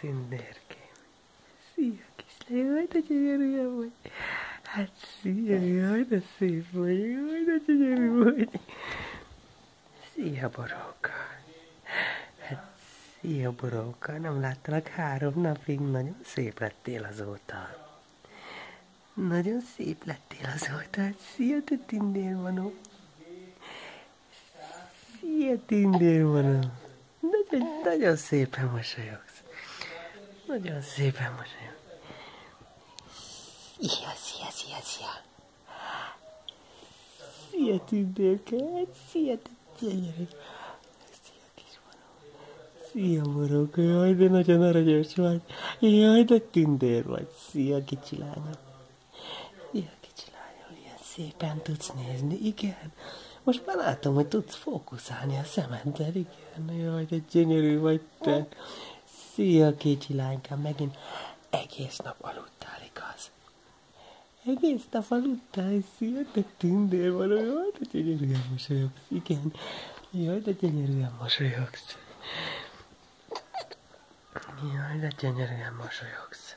tündérkém. Szia, kislány, jaj, de gyönyörűen vagy. Hát szia, jaj, de szép vagy, jaj, de gyönyörű vagy. Szia, boróka. Hát szia, boróka, nem láttalak három napig, nagyon szép lettél azóta. Nagyon szép lettél azóta, hát szia, te tündérmanó. Szia, tündérmanó. Nagyon, nagyon szépen mosolyogsz. Nagyon szépen mosolyogsz. Szia, szia, szia, szia. Szia, tündérke, hát szia, gyönyörű. Szia, kismanó. Szia, boróka, jaj, de nagyon aranyos vagy. Jaj, de tündér vagy. Szia, kicsi lányom. Szia, kicsi lányom, ilyen szépen tudsz nézni, igen. Most már látom, hogy tudsz fókuszálni a szemeddel, igen. Jaj, de gyönyörű vagy te. Szia, kicsi lánykám, megint egész nap aludtál, igaz? Egész nap aludtál, szia, de tündér van, jaj, de gyönyörűen mosolyogsz, igen. Jaj, de gyönyörűen mosolyogsz. Jaj, de gyönyörűen mosolyogsz.